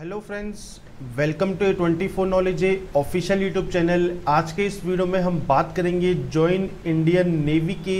Hello friends welcome to twenty four knowledge official YouTube channel आज के इस video में हम बात करेंगे जॉइन इंडियन नेवी की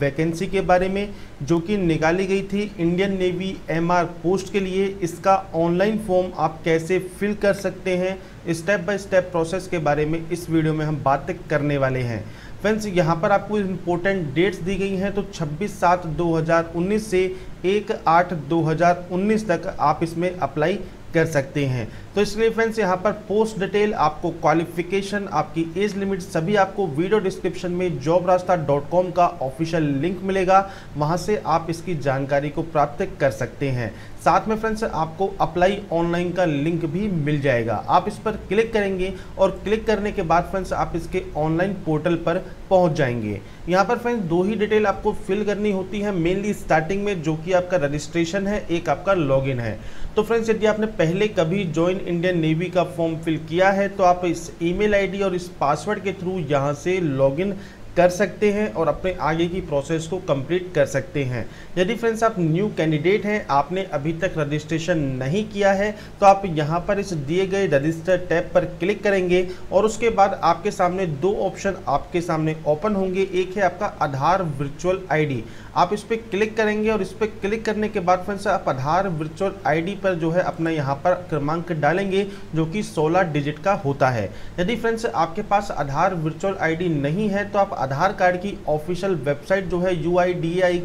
वैकेंसी के बारे में, जो कि निकाली गई थी इंडियन नेवी एमआर पोस्ट के लिए। इसका ऑनलाइन फॉर्म आप कैसे फिल कर सकते हैं स्टेप बाय स्टेप प्रोसेस के बारे में इस वीडियो में हम बात करने वाले हैं। फ्रेंड्स यहाँ पर आपको इम्पोर्टेंट डेट्स दी गई हैं तो 26 सात 2019 से 1 आठ 2019 तक आप इसमें अप्लाई कर सकते हैं। तो इसलिए फ्रेंड्स यहाँ पर पोस्ट डिटेल आपको क्वालिफिकेशन आपकी एज लिमिट सभी आपको वीडियो डिस्क्रिप्शन में जॉब रास्ता डॉट कॉम का ऑफिशियल लिंक मिलेगा। वहाँ से आप इसकी जानकारी को प्राप्त कर सकते हैं। साथ में फ्रेंड्स आपको अप्लाई ऑनलाइन का लिंक भी मिल जाएगा। आप इस पर क्लिक करेंगे और क्लिक करने के बाद फ्रेंड्स आप इसके ऑनलाइन पोर्टल पर पहुँच जाएँगे। यहाँ पर फ्रेंड्स दो ही डिटेल आपको फिल करनी होती है मेनली स्टार्टिंग में जो कि आपका रजिस्ट्रेशन है, एक आपका लॉगिन है। तो फ्रेंड्स यदि आपने पहले कभी ज्वाइन इंडियन नेवी का फॉर्म फिल किया है तो आप इस ईमेल आईडी और इस पासवर्ड के थ्रू यहाँ से लॉगिन कर सकते हैं और अपने आगे की प्रोसेस को कंप्लीट कर सकते हैं। यदि फ्रेंड्स आप न्यू कैंडिडेट हैं, आपने अभी तक रजिस्ट्रेशन नहीं किया है तो आप यहाँ पर इस दिए गए रजिस्टर टैब पर क्लिक करेंगे और उसके बाद आपके सामने दो ऑप्शन आपके सामने ओपन होंगे। एक है आपका आधार वर्चुअल आईडी आप इस पर क्लिक करेंगे और इस पर क्लिक करने के बाद फ्रेंड्स, आप आधार वर्चुअल आईडी पर जो है अपना यहाँ पर क्रमांक डालेंगे, जो कि 16 डिजिट का होता है। यदि फ्रेंड्स, आपके पास आधार वर्चुअल आईडी नहीं है तो आप आधार कार्ड की ऑफिशियल वेबसाइट जो है यू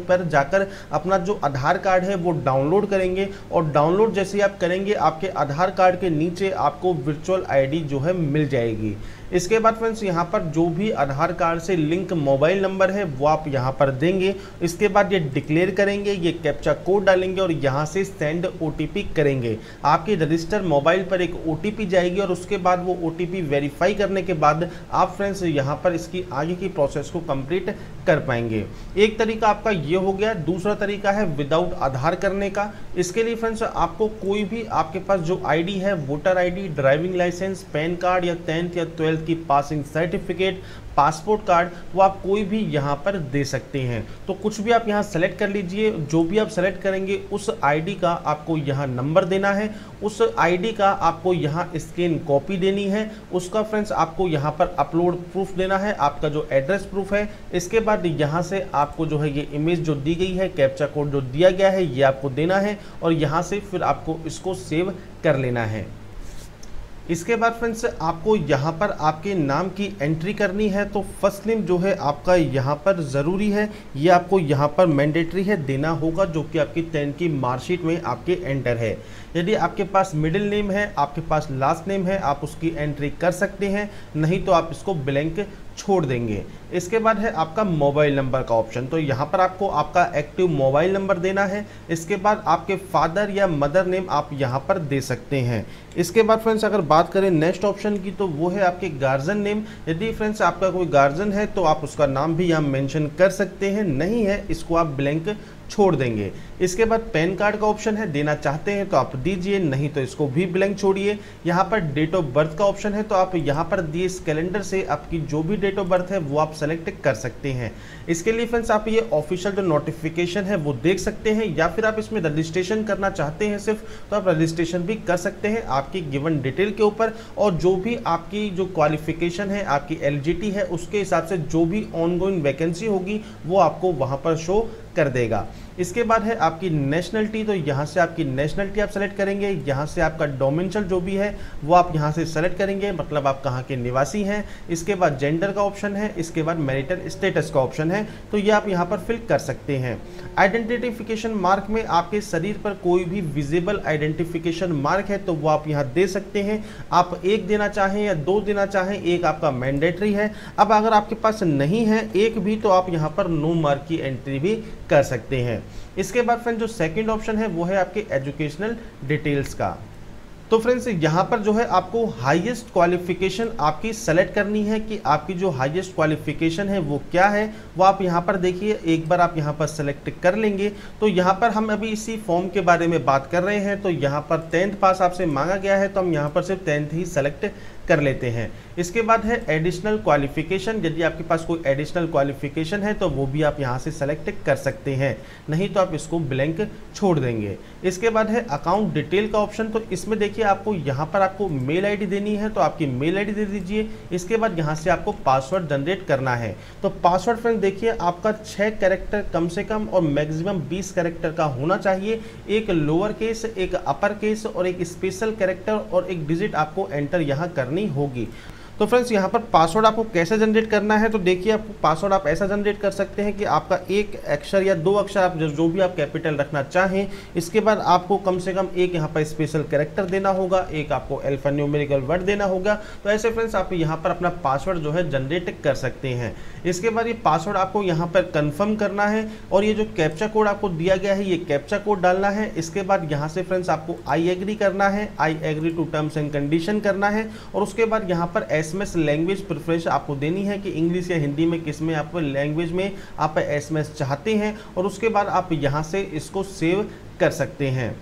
पर जाकर अपना जो आधार कार्ड है, वो डाउनलोड करेंगे और डाउनलोड जैसे आप करेंगे, आपके आधार कार्ड के नीचे आपको वर्चुअल आईडी जो है मिल जाएगी। इसके बाद फ्रेंड्स यहाँ पर जो भी आधार कार्ड से लिंक मोबाइल नंबर है, वो आप यहाँ पर देंगे। इसके बाद ये डिक्लेयर करेंगे, ये कैप्चा कोड डालेंगे और यहाँ से सेंड ओटीपी करेंगे। आपके रजिस्टर मोबाइल पर एक ओटीपी जाएगी और उसके बाद वो ओटीपी वेरीफाई करने के बाद आप फ्रेंड्स यहाँ पर इसकी आगे की प्रोसेस को कंप्लीट कर पाएँगे। एक तरीका आपका ये हो गया। दूसरा तरीका है विदाउट आधार करने का। इसके लिए फ्रेंड्स आपको कोई भी आपके पास जो आईडी है voter ID driving licence pan card या टेंथ या ट्वेल्थ ट्वेल्थ की पासिंग सर्टिफिकेट पासपोर्ट कार्ड वो आप कोई भी यहाँ पर दे सकते हैं। तो कुछ भी आप यहाँ सेलेक्ट कर लीजिए, जो भी आप सेलेक्ट करेंगे, उस आईडी का आपको यहाँ नंबर देना है। उस आईडी का आपको यहाँ स्कैन कॉपी देनी है। उसका फ्रेंड्स आपको यहाँ पर अपलोड प्रूफ देना है। आपका जो एड्रेस प्रूफ है, इसके बाद यहाँ से आपको जो है ये इमेज जो दी गई है कैप्चा कोड जो दिया गया है, ये आपको देना है और यहाँ से फिर आपको इसको सेव कर लेना है। इसके बाद फ्रेंड्स आपको यहाँ पर आपके नाम की एंट्री करनी है तो फ़र्स्ट नेम जो है आपका यहाँ पर ज़रूरी है। ये आपको यहाँ पर मैंडेटरी है, देना होगा जो कि आपकी टेन की मार्कशीट में आपके एंटर है। यदि आपके पास मिडिल नेम है, आपके पास लास्ट नेम है, आप उसकी एंट्री कर सकते हैं। नहीं तो आप इसको ब्लैंक छोड़ देंगे। इसके बाद है आपका मोबाइल नंबर का ऑप्शन। तो यहाँ पर आपको आपका एक्टिव मोबाइल नंबर देना है। इसके बाद आपके फादर या मदर नेम आप यहाँ पर दे सकते हैं। इसके बाद फ्रेंड्स अगर बात करें नेक्स्ट ऑप्शन की तो वो है आपके गार्जियन नेम। यदि फ्रेंड्स आपका कोई गार्जियन है तो आप उसका नाम भी यहाँ मेंशन कर सकते हैं। नहीं है, इसको आप ब्लैंक छोड़ देंगे। इसके बाद पैन कार्ड का ऑप्शन है, देना चाहते हैं तो आप दीजिए, नहीं तो इसको भी ब्लैंक छोड़िए। यहाँ पर डेट ऑफ़ बर्थ का ऑप्शन है तो आप यहाँ पर दिए इस कैलेंडर से आपकी जो भी डेट ऑफ़ बर्थ है वो आप सेलेक्ट कर सकते हैं। इसके लिए फ्रेंड्स, आप ये ऑफिशियल जो नोटिफिकेशन है वो देख सकते हैं, या फिर आप इसमें रजिस्ट्रेशन करना चाहते हैं सिर्फ़ तो आप रजिस्ट्रेशन भी कर सकते हैं आपकी गिवन डिटेल के ऊपर, और जो भी आपकी जो क्वालिफिकेशन है, आपकी एल है, उसके हिसाब से जो भी ऑन वैकेंसी होगी, वो आपको वहाँ पर शो कर देगा। इसके बाद है आपकी नेशनलिटी तो यहाँ से आपकी नेशनलिटी आप सेलेक्ट करेंगे, यहाँ से आपका डोमेंशल जो भी है, वो आप यहाँ से सेलेक्ट करेंगे मतलब आप कहाँ के निवासी हैं। इसके बाद जेंडर का ऑप्शन है, इसके बाद मेरिटल स्टेटस का ऑप्शन है तो ये आप यहाँ पर फिल कर सकते हैं। आइडेंटिफिकेशन मार्क में आपके शरीर पर कोई भी विजिबल आइडेंटिफिकेशन मार्क है तो वो आप यहाँ दे सकते हैं। आप एक देना चाहें या दो देना चाहें, एक आपका मैंडेटरी है। अब अगर आपके पास नहीं है एक भी तो आप यहाँ पर नो मार्क की एंट्री भी कर सकते हैं। इसके बाद फ्रेंड जो सेकंड ऑप्शन है, वो है आपके एजुकेशनल डिटेल्स का। तो फ्रेंड्स यहाँ पर जो है आपको हाईएस्ट क्वालिफिकेशन आपकी सेलेक्ट करनी है कि आपकी जो हाईएस्ट क्वालिफिकेशन है, वो क्या है, वो आप यहाँ पर देखिए, एक बार आप यहाँ पर सेलेक्ट कर लेंगे। तो यहाँ पर हम अभी इसी फॉर्म के बारे में बात कर रहे हैं तो यहाँ पर टेंथ पास आपसे मांगा गया है तो हम यहाँ पर सिर्फ़ टेंथ ही सेलेक्ट कर लेते हैं। इसके बाद है एडिशनल क्वालिफिकेशन यदि आपके पास कोई एडिशनल क्वालिफिकेशन है तो वो भी आप यहाँ से सेलेक्ट कर सकते हैं। नहीं तो आप इसको ब्लैंक छोड़ देंगे। इसके बाद है अकाउंट डिटेल का ऑप्शन तो इसमें देखिए आपको यहाँ पर आपको मेल आईडी देनी है तो आपकी मेल आईडी दे दीजिए। इसके बाद यहाँ से आपको पासवर्ड जनरेट करना है। तो पासवर्ड फ्रेंड देखिए, आपका छः कैरेक्टर कम से कम और मैक्सिमम बीस कैरेक्टर का होना चाहिए। एक लोअर केस एक अपर केस और एक स्पेशल कैरेक्टर और एक डिजिट आपको एंटर यहाँ करनी होगी। तो फ्रेंड्स यहाँ पर पासवर्ड आपको कैसे जनरेट करना है? तो देखिए आपको पासवर्ड आप ऐसा जनरेट कर सकते हैं कि आपका एक अक्षर या दो अक्षर आप जो भी आप कैपिटल रखना चाहें, इसके बाद आपको कम से कम एक यहाँ पर स्पेशल कैरेक्टर देना होगा, एक आपको अल्फ़ा न्यूमेरिकल वर्ड देना होगा। तो ऐसे फ्रेंड्स आप यहाँ पर अपना पासवर्ड जो है जनरेट कर सकते हैं। इसके बाद ये पासवर्ड आपको यहाँ पर कन्फर्म करना है और ये जो कैप्चा कोड आपको दिया गया है, ये कैप्चा कोड डालना है। इसके बाद यहाँ से फ्रेंड्स आपको आई एग्री करना है। I agree to terms and condition करना है और उसके बाद यहाँ पर एस एसएमएस लैंग्वेज प्रेफरेंस आपको देनी है कि इंग्लिश या हिंदी में किसमें आप लैंग्वेज में आप एसएमएस चाहते हैं और उसके बाद आप यहाँ से इसको सेव कर सकते हैं।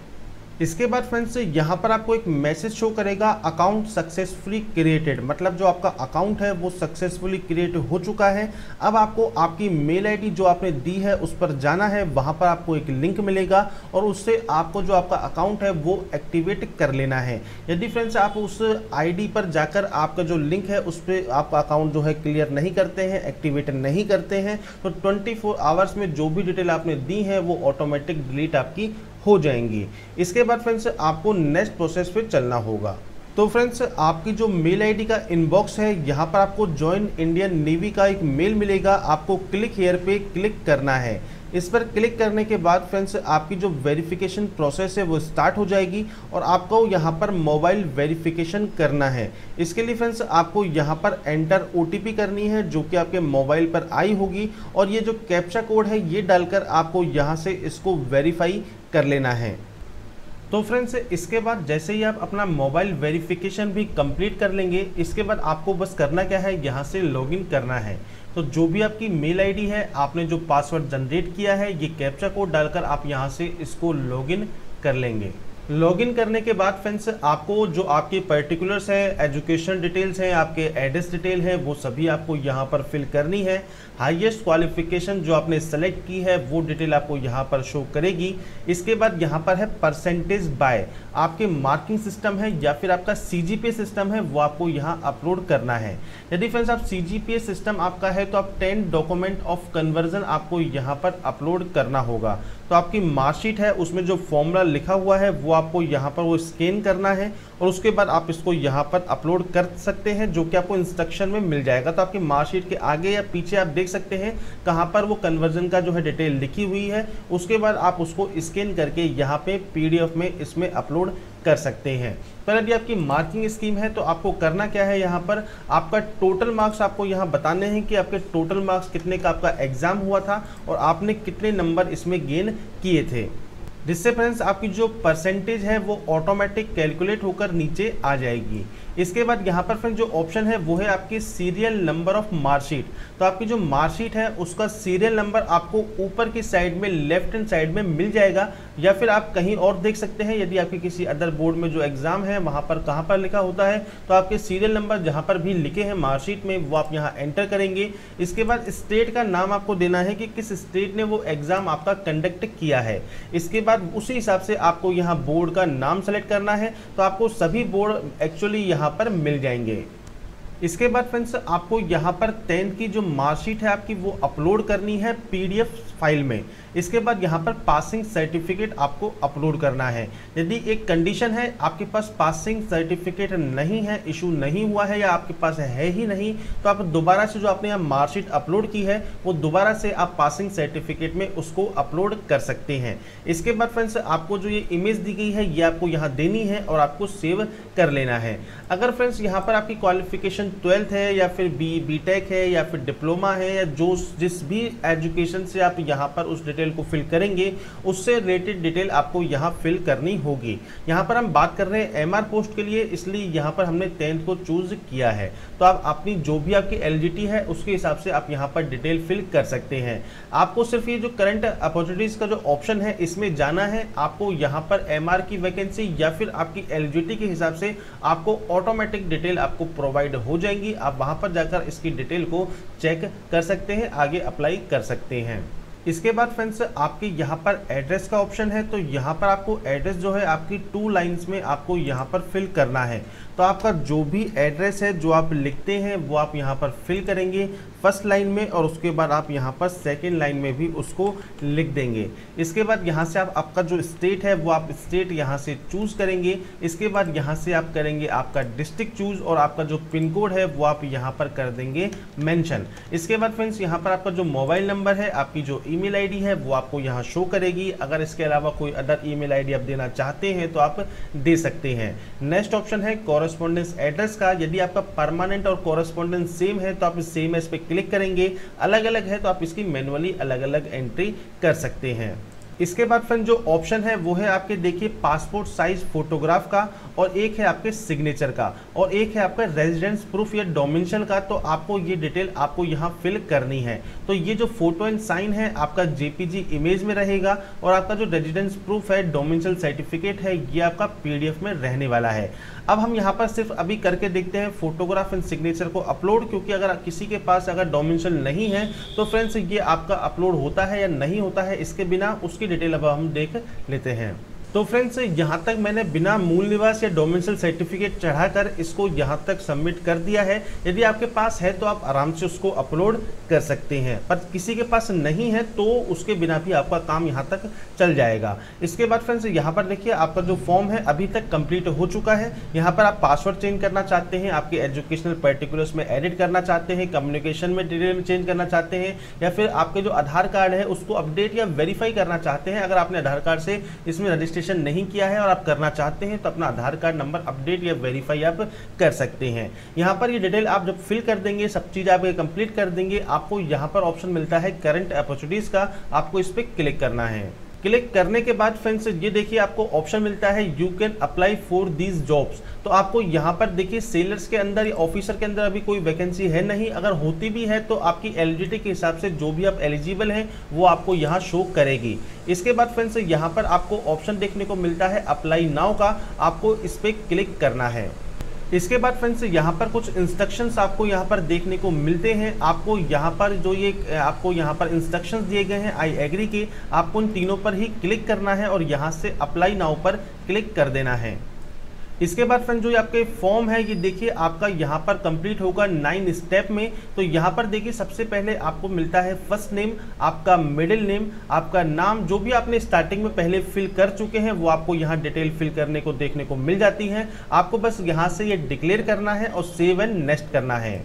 इसके बाद फ्रेंड्स यहाँ पर आपको एक मैसेज शो करेगा अकाउंट सक्सेसफुली क्रिएटेड मतलब जो आपका अकाउंट है, वो सक्सेसफुली क्रिएट हो चुका है. अब आपको आपकी मेल आईडी जो आपने दी है, उस पर जाना है. वहाँ पर आपको एक लिंक मिलेगा और उससे आपको जो आपका अकाउंट है, वो एक्टिवेट कर लेना है. यदि फ्रेंड्स आप उस आईडी पर जाकर आपका जो लिंक है, उस पर आपका अकाउंट जो है क्लियर नहीं करते हैं एक्टिवेट नहीं करते हैं तो ट्वेंटी आवर्स में जो भी डिटेल आपने दी है, वो ऑटोमेटिक डिलीट आपकी हो जाएँगी। इसके बाद फ्रेंड्स आपको नेक्स्ट प्रोसेस पे चलना होगा। तो फ्रेंड्स आपकी जो मेल आईडी का इनबॉक्स है, यहाँ पर आपको ज्वाइन इंडियन नेवी का एक मेल मिलेगा। आपको क्लिक हेयर पे क्लिक करना है। इस पर क्लिक करने के बाद फ्रेंड्स, आपकी जो वेरिफिकेशन प्रोसेस है, वो स्टार्ट हो जाएगी और आपको यहाँ पर मोबाइल वेरिफिकेशन करना है। इसके लिए फ्रेंड्स, आपको यहाँ पर एंटर ओटीपी करनी है, जो कि आपके मोबाइल पर आई होगी और ये जो कैप्चा कोड है, ये डालकर आपको यहाँ से इसको वेरीफाई कर लेना है। तो फ्रेंड्स, इसके बाद जैसे ही आप अपना मोबाइल वेरिफिकेशन भी कंप्लीट कर लेंगे, इसके बाद आपको बस करना क्या है, यहाँ से लॉगिन करना है। तो जो भी आपकी मेल आईडी है, आपने जो पासवर्ड जनरेट किया है, ये कैप्चा कोड डालकर आप यहाँ से इसको लॉगिन कर लेंगे। लॉगिन करने के बाद फ्रेंड्स आपको जो आपके पर्टिकुलर्स हैं एजुकेशन डिटेल्स हैं, आपके एड्रेस डिटेल हैं, वो सभी आपको यहाँ पर फिल करनी है। हाईएस्ट क्वालिफिकेशन जो आपने सेलेक्ट की है, वो डिटेल आपको यहाँ पर शो करेगी। इसके बाद यहाँ पर है परसेंटेज बाय आपके मार्किंग सिस्टम है या फिर आपका सी सिस्टम है, वो आपको यहाँ अपलोड करना है। यदि फ्रेंड्स आप सी सिस्टम आपका है तो आप टेन डॉक्यूमेंट ऑफ़ कन्वर्जन आपको यहाँ पर अपलोड करना होगा। तो आपकी मार्कशीट है, उसमें जो फॉर्मूला लिखा हुआ है, वो आपको यहाँ पर वो स्कैन करना है और उसके बाद आप इसको यहाँ पर अपलोड कर सकते हैं, जो कि आपको इंस्ट्रक्शन में मिल जाएगा। तो आपकी मार्कशीट के आगे या पीछे आप देख सकते हैं कहाँ पर वो कन्वर्जन का जो है डिटेल लिखी हुई है। उसके बाद आप उसको स्कैन करके यहाँ पे पीडीएफ में इसमें अपलोड कर सकते हैं। पर यदि आपकी मार्किंग स्कीम है तो आपको करना क्या है यहाँ पर? आपका टोटल मार्क्स आपको यहाँ बताने हैं कि आपके टोटल मार्क्स कितने का आपका एग्ज़ाम हुआ था और आपने कितने नंबर इसमें गेन किए थे। जिससे फ्रेंड्स आपकी जो परसेंटेज है वो ऑटोमेटिक कैलकुलेट होकर नीचे आ जाएगी। इसके बाद यहाँ पर फ्रेंड जो ऑप्शन है वो है आपकी सीरियल नंबर ऑफ़ मार्कशीट तो आपकी जो मार्कशीट है उसका सीरियल नंबर आपको ऊपर की साइड में लेफ़्ट हैंड साइड में मिल जाएगा। या फिर आप कहीं और देख सकते हैं, यदि आपके किसी अदर बोर्ड में जो एग्ज़ाम है, वहाँ पर कहाँ पर लिखा होता है तो आपके सीरियल नंबर जहाँ पर भी लिखे हैं मार्कशीट में, वो आप यहाँ एंटर करेंगे। इसके बाद स्टेट का नाम आपको देना है कि किस स्टेट ने वो एग्ज़ाम आपका कंडक्ट किया है। इसके बाद उसी हिसाब से आपको यहाँ बोर्ड का नाम सेलेक्ट करना है तो आपको सभी बोर्ड एक्चुअली यहाँ पर मिल जाएँगे। इसके बाद फ्रेंड्स आपको यहाँ पर टेंथ की जो मार्कशीट है आपकी, वो अपलोड करनी है पीडीएफ फ़ाइल में। इसके बाद यहाँ पर पासिंग सर्टिफिकेट आपको अपलोड करना है। यदि एक कंडीशन है, आपके पास पासिंग सर्टिफिकेट नहीं है इशू नहीं हुआ है या आपके पास है ही नहीं तो आप दोबारा से जो आपने यहाँ मार्कशीट अपलोड की है, वो दोबारा से आप पासिंग सर्टिफिकेट में उसको अपलोड कर सकते हैं। इसके बाद फ्रेंड्स आपको जो ये इमेज दी गई है, ये आपको यहाँ देनी है और आपको सेव कर लेना है। अगर फ्रेंड्स यहाँ पर आपकी क्वालिफिकेशन ट्वेल्थ है या फिर बी बी है या फिर डिप्लोमा है या जो जिस भी एजुकेशन से आप यहाँ पर उस डिटेल डिटेल को फिल करेंगे, उससे रिलेटेड डिटेल आपको यहाँ फिल करनी होगी। यहाँ पर हम बात कर रहे हैं एमआर पोस्ट के लिए, इसलिए यहाँ पर हमने टेंथ को चूज़ किया है। तो आप अपनी जो भी आपकी एलजीटी है, उसके हिसाब से आप यहाँ पर डिटेल फिल कर सकते हैं। आपको सिर्फ़ ये जो करंट अपॉर्चुनिटीज़ का जो ऑप्शन है, इसमें जाना है। आपको यहाँ पर एम की वैकेंसी या फिर आपकी एल के हिसाब से आपको ऑटोमेटिक डिटेल आपको प्रोवाइड हो जाएँगी। आप वहाँ पर जाकर इसकी डिटेल को चेक कर सकते हैं, आगे अप्लाई कर सकते हैं। इसके बाद फ्रेंड्स आपके यहाँ पर एड्रेस का ऑप्शन है तो यहाँ पर आपको एड्रेस जो है, आपकी टू लाइंस में आपको यहाँ पर फिल करना है। तो आपका जो भी एड्रेस है, जो आप लिखते हैं, वो आप यहाँ पर फिल करेंगे फ़र्स्ट लाइन में और उसके बाद आप यहाँ पर सेकेंड लाइन में भी उसको लिख देंगे। इसके बाद यहाँ से आप, आपका जो स्टेट है, वो आप स्टेट यहाँ से चूज़ करेंगे। इसके बाद यहाँ से आप करेंगे आपका डिस्ट्रिक्ट चूज़ और आपका जो पिन कोड है, वो आप यहाँ पर कर देंगे मैंशन इसके बाद फ्रेंड्स यहाँ पर आपका जो मोबाइल नंबर है, आपकी जो ईमेल आईडी है, वो आपको यहाँ शो करेगी। अगर इसके अलावा कोई अदर ईमेल आईडी आप देना चाहते हैं तो आप दे सकते हैं। नेक्स्ट ऑप्शन है कॉरेस्पॉन्डेंस एड्रेस का। यदि आपका परमानेंट और कॉरेस्पॉन्डेंस सेम है तो आप इस सेम एस पे क्लिक करेंगे। अलग अलग है तो आप इसकी मैनुअली अलग अलग एंट्री कर सकते हैं। इसके बाद फ्रेंड जो ऑप्शन है, वो है आपके, देखिए पासपोर्ट साइज़ फोटोग्राफ का और एक है आपके सिग्नेचर का और एक है आपका रेजिडेंस प्रूफ या डोमिनशन का तो आपको ये डिटेल आपको यहाँ फिल करनी है। तो ये जो फ़ोटो एंड साइन है, आपका जेपीजी इमेज में रहेगा और आपका जो रेजिडेंस प्रूफ है डोमिनशन सर्टिफिकेट है, ये आपका पीडीएफ में रहने वाला है। अब हम यहाँ पर सिर्फ़ अभी करके देखते हैं फोटोग्राफ एंड सिग्नेचर को अपलोड क्योंकि अगर किसी के पास अगर डोमिनशन नहीं है तो फ्रेंड्स ये आपका अपलोड होता है या नहीं होता है, इसके बिना उसकी डिटेल अब हम देख लेते हैं। तो फ्रेंड्स यहाँ तक मैंने बिना मूल निवास या डोमिसल सर्टिफिकेट चढ़ाकर इसको यहाँ तक सबमिट कर दिया है। यदि आपके पास है तो आप आराम से उसको अपलोड कर सकते हैं। पर किसी के पास नहीं है तो उसके बिना भी आपका काम यहाँ तक चल जाएगा। इसके बाद फ्रेंड्स यहाँ पर देखिए आपका जो फॉर्म है अभी तक कंप्लीट हो चुका है। यहाँ पर आप पासवर्ड चेंज करना चाहते हैं, आपके एजुकेशनल पर्टिकुलर्स में एडिट करना चाहते हैं कम्युनिकेशन में डिटेल चेंज करना चाहते हैं, या फिर आपके जो आधार कार्ड है उसको अपडेट या वेरीफाई करना चाहते हैं। अगर आपने आधार कार्ड से इसमें रजिस्ट्रेशन रजिस्ट्रेशन नहीं किया है और आप करना चाहते हैं तो अपना आधार कार्ड नंबर अपडेट या वेरीफाई आप कर सकते हैं। यहाँ पर ये डिटेल आप जब फिल कर देंगे, सब चीज़ आप कंप्लीट कर देंगे, आपको यहाँ पर ऑप्शन मिलता है करंट अपॉर्चुनिटीज़ का, आपको इस पर क्लिक करना है। क्लिक करने के बाद फ्रेंड्स, ये देखिए आपको ऑप्शन मिलता है you can apply for these jobs तो आपको यहाँ पर देखिए सेलर्स के अंदर या ऑफिसर के अंदर अभी कोई वैकेंसी है नहीं। अगर होती भी है तो आपकी एलिजिबिलिटी के हिसाब से जो भी आप एलिजिबल हैं, वो आपको यहाँ शो करेगी। इसके बाद फ्रेंड्स, यहाँ पर आपको ऑप्शन देखने को मिलता है अप्लाई नाव का। आपको इस पर क्लिक करना है। इसके बाद फ्रेंड्स यहाँ पर कुछ इंस्ट्रक्शंस आपको यहाँ पर देखने को मिलते हैं। आपको यहाँ पर जो ये, आपको यहाँ पर इंस्ट्रक्शंस दिए गए हैं आई एग्री के आपको उन तीनों पर ही क्लिक करना है और यहाँ से अप्लाई नाउ पर क्लिक कर देना है। इसके बाद फ्रेंड जो आपके फॉर्म है, ये देखिए, आपका यहाँ पर कंप्लीट होगा नाइन स्टेप में। तो यहाँ पर देखिए, सबसे पहले आपको मिलता है फ़र्स्ट नेम आपका मिडिल नेम आपका नाम, जो भी आपने स्टार्टिंग में पहले फिल कर चुके हैं, वो आपको यहाँ डिटेल फिल करने को, देखने को मिल जाती है। आपको बस यहाँ से ये डिक्लेयर करना है और सेव एंड नेक्स्ट करना है।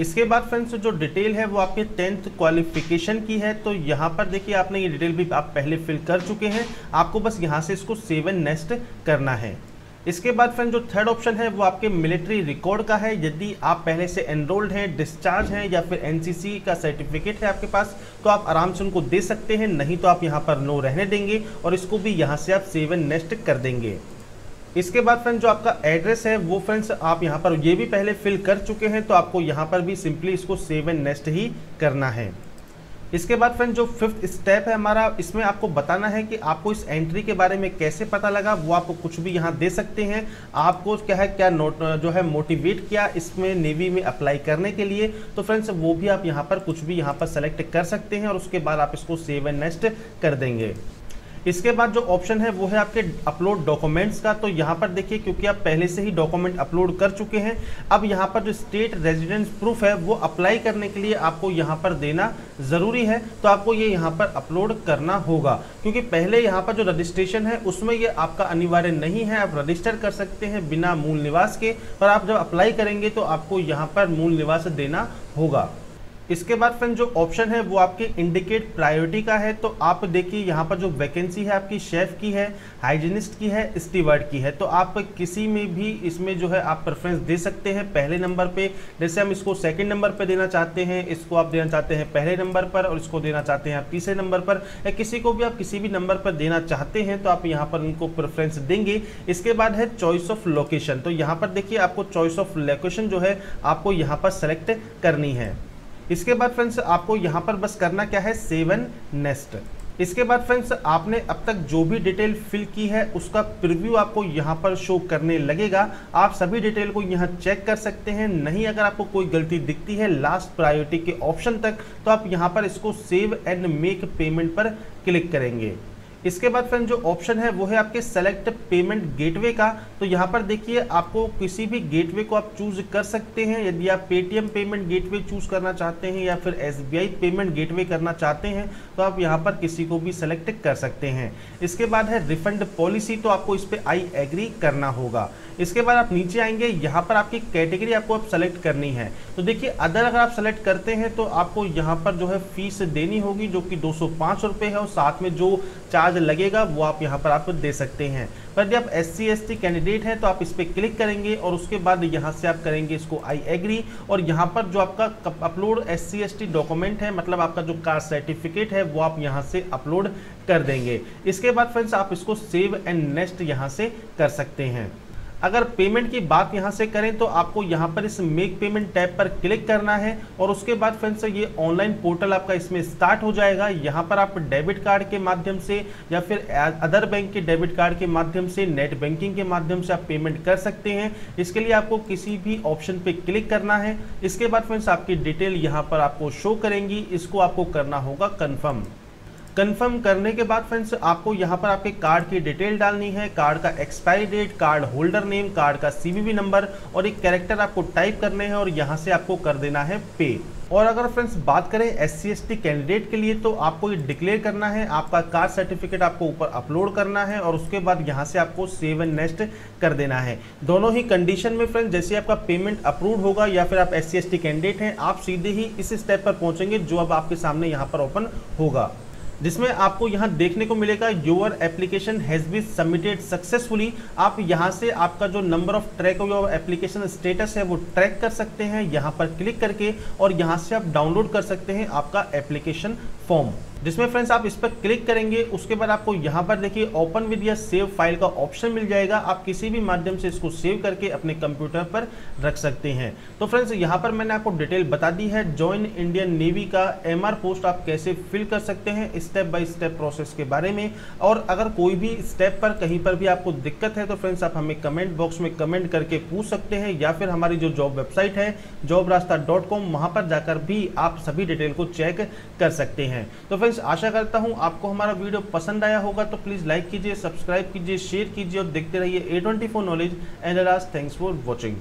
इसके बाद फ्रेंड्स, जो डिटेल है, वो आपके टेंथ क्वालिफिकेशन की है। तो यहाँ पर देखिए, आपने ये डिटेल भी आप पहले फिल कर चुके हैं। आपको बस यहाँ से इसको सेव एंड नेक्स्ट करना है। इसके बाद फ्रेंड जो थर्ड ऑप्शन है, वो आपके मिलिट्री रिकॉर्ड का है। यदि आप पहले से एनरोल्ड हैं डिस्चार्ज हैं, या फिर एनसीसी का सर्टिफिकेट है आपके पास तो आप आराम से उनको दे सकते हैं। नहीं तो आप यहाँ पर नो रहने देंगे और इसको भी यहाँ से आप सेव एंड नेक्स्ट कर देंगे। इसके बाद फ्रेंड जो आपका एड्रेस है, वो फ्रेंड्स आप यहाँ पर ये भी पहले फिल कर चुके हैं तो आपको यहाँ पर भी सिंपली इसको सेव एंड नेक्स्ट ही करना है। इसके बाद फ्रेंड जो फिफ्थ स्टेप है हमारा, इसमें आपको बताना है कि आपको इस एंट्री के बारे में कैसे पता लगा, वो आपको कुछ भी यहाँ दे सकते हैं। आपको क्या है, क्या नोट जो है मोटिवेट किया इसमें नेवी में अप्लाई करने के लिए। तो फ्रेंड्स वो भी आप यहाँ पर कुछ भी यहाँ पर सेलेक्ट कर सकते हैं और उसके बाद आप इसको सेव एंड नेक्स्ट कर देंगे। इसके बाद जो ऑप्शन है, वो है आपके अपलोड डॉक्यूमेंट्स का। तो यहाँ पर देखिए, क्योंकि आप पहले से ही डॉक्यूमेंट अपलोड कर चुके हैं, अब यहाँ पर जो स्टेट रेजिडेंस प्रूफ है, वो अप्लाई करने के लिए आपको यहाँ पर देना ज़रूरी है। तो आपको ये यहाँ पर अपलोड करना होगा। क्योंकि पहले यहाँ पर जो रजिस्ट्रेशन है, उसमें ये आपका अनिवार्य नहीं है। आप रजिस्टर कर सकते हैं बिना मूल निवास के, पर आप जब अप्लाई करेंगे तो आपको यहाँ पर मूल निवास देना होगा। इसके बाद फ्रेंड जो ऑप्शन है, वो आपके इंडिकेट प्रायोरिटी का है तो आप देखिए यहाँ पर जो वैकेंसी है, आपकी शेफ की है हाइजीनिस्ट की है स्टीवर्ड की है तो आप किसी में भी इसमें जो है आप प्रेफरेंस दे सकते हैं पहले नंबर पे। जैसे हम इसको सेकंड नंबर पे देना चाहते हैं, इसको आप देना चाहते हैं पहले नंबर पर और इसको देना चाहते हैं आप तीसरे नंबर पर। या किसी को भी आप किसी भी नंबर पर देना चाहते हैं तो आप यहाँ पर उनको प्रेफरेंस देंगे। इसके बाद है चॉइस ऑफ़ लोकेशन तो यहाँ पर देखिए आपको चॉइस ऑफ़ लोकेशन जो है, आपको यहाँ पर सेलेक्ट करनी है। इसके बाद फ्रेंड्स, आपको यहाँ पर बस करना क्या है? Save and next. इसके बाद फ्रेंड्स, आपने अब तक जो भी डिटेल फिल की है, उसका प्रीव्यू आपको यहाँ पर शो करने लगेगा। आप सभी डिटेल को यहाँ चेक कर सकते हैं। नहीं, अगर आपको कोई गलती दिखती है लास्ट प्रायोरिटी के ऑप्शन तक तो आप यहाँ पर इसको सेव एंड मेक पेमेंट पर क्लिक करेंगे। इसके बाद फ्रेंड जो ऑप्शन है, वो है आपके सेलेक्ट पेमेंट गेटवे का। तो यहाँ पर देखिए, आपको किसी भी गेटवे को आप चूज़ कर सकते हैं। यदि आप पेटीएम पेमेंट गेटवे चूज़ करना चाहते हैं या फिर एसबीआई पेमेंट गेटवे करना चाहते हैं तो आप यहाँ पर किसी को भी सेलेक्ट कर सकते हैं। इसके बाद है रिफंड पॉलिसी तो आपको इस पर आई एग्री करना होगा। इसके बाद आप नीचे आएँगे, यहाँ पर आपकी कैटेगरी आपको अब सेलेक्ट करनी है। तो देखिए, अदर अगर आप सेलेक्ट करते हैं तो आपको यहाँ पर जो है फ़ीस देनी होगी, जो कि दो सौ है, और साथ में जो चार्ज लगेगा, वो आप यहाँ पर आप दे सकते हैं। पर यदि आप एस सी कैंडिडेट हैं तो आप इस पर क्लिक करेंगे, और उसके बाद यहाँ से आप करेंगे इसको आई एग्री और यहाँ पर जो आपका अपलोड एस सी डॉक्यूमेंट है मतलब आपका जो कास्ट सर्टिफिकेट है, वो आप यहाँ से अपलोड कर देंगे। इसके बाद फ्रेंड्स आप इसको सेव एंड नेक्स्ट यहाँ से कर सकते हैं। अगर पेमेंट की बात यहाँ से करें तो आपको यहाँ पर इस मेक पेमेंट टैब पर क्लिक करना है और उसके बाद फ्रेंड्स ये ऑनलाइन पोर्टल आपका इसमें स्टार्ट हो जाएगा। यहाँ पर आप डेबिट कार्ड के माध्यम से या फिर अदर बैंक के डेबिट कार्ड के माध्यम से नेट बैंकिंग के माध्यम से आप पेमेंट कर सकते हैं। इसके लिए आपको किसी भी ऑप्शन पर क्लिक करना है। इसके बाद फ्रेंड्स आपकी डिटेल यहाँ पर आपको शो करेंगी। इसको आपको करना होगा कन्फर्म कंफर्म करने के बाद फ्रेंड्स आपको यहाँ पर आपके कार्ड की डिटेल डालनी है। कार्ड का expiry date card holder name card का सीवीवी नंबर और एक कैरेक्टर आपको टाइप करने हैं और यहाँ से आपको कर देना है पे और अगर फ्रेंड्स बात करें एस सी कैंडिडेट के लिए तो आपको ये डिक्लेयर करना है। आपका कास्ट सर्टिफिकेट आपको ऊपर अपलोड करना है और उसके बाद यहाँ से आपको सेव एंड नेक्स्ट कर देना है। दोनों ही कंडीशन में फ्रेंड्स जैसे आपका पेमेंट अप्रूव होगा या फिर आप एस सी कैंडिडेट हैं, आप सीधे ही इस स्टेप पर पहुँचेंगे जो अब आपके सामने यहाँ पर ओपन होगा। जिसमें आपको यहाँ देखने को मिलेगा your application has been submitted successfully आप यहाँ से आपका जो number of track your application status है, वो ट्रैक कर सकते हैं, यहाँ पर क्लिक करके, और यहाँ से आप डाउनलोड कर सकते हैं आपका एप्लीकेशन फॉर्म जिसमें फ्रेंड्स आप इस पर क्लिक करेंगे, उसके बाद आपको यहाँ पर देखिए ओपन विद या सेव फ़ाइल का ऑप्शन मिल जाएगा। आप किसी भी माध्यम से इसको सेव करके अपने कंप्यूटर पर रख सकते हैं। तो फ्रेंड्स यहाँ पर मैंने आपको डिटेल बता दी है ज्वाइन इंडियन नेवी का एमआर पोस्ट आप कैसे फिल कर सकते हैं स्टेप बाई स्टेप प्रोसेस के बारे में। और अगर कोई भी स्टेप पर कहीं पर भी आपको दिक्कत है तो फ्रेंड्स आप हमें कमेंट बॉक्स में कमेंट करके पूछ सकते हैं, या फिर हमारी जो जॉब वेबसाइट है जॉब रास्ता डॉट कॉम वहाँ पर जाकर भी आप सभी डिटेल को चेक कर सकते हैं। तो फ्रेंड्स आशा करता हूँ आपको हमारा वीडियो पसंद आया होगा तो प्लीज़ लाइक कीजिए सब्सक्राइब कीजिए शेयर कीजिए और देखते रहिए a twenty four knowledge and thanks for watching